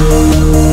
you.